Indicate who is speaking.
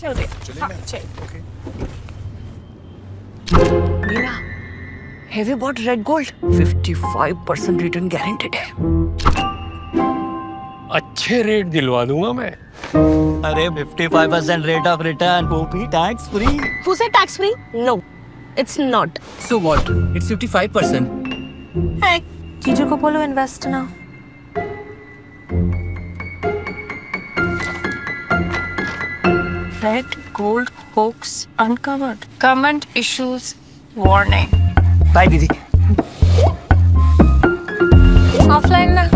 Speaker 1: चल रहे हाँ, चल
Speaker 2: Meena have you bought red gold 55% return guaranteed है
Speaker 3: अच्छे रेट दिलवा दूँगा मैं
Speaker 4: अरे 55% रेट ऑफ़ रिटर्न वो भी tax free
Speaker 1: Who said tax free? No, it's not.
Speaker 5: So what? It's 55%.
Speaker 1: Hey, जीजू को बोलो इन्वेस्ट ना
Speaker 2: red gold hoax uncovered. Government issues warning.
Speaker 4: Bye, Didi. Offline na